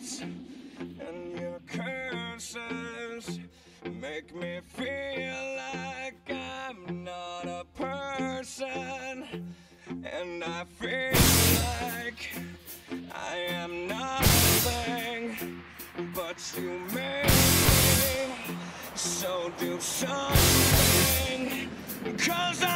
thoughts and your curses make me feel like I'm not a person, and I feel like I am nothing, but you made me, so do something, cause I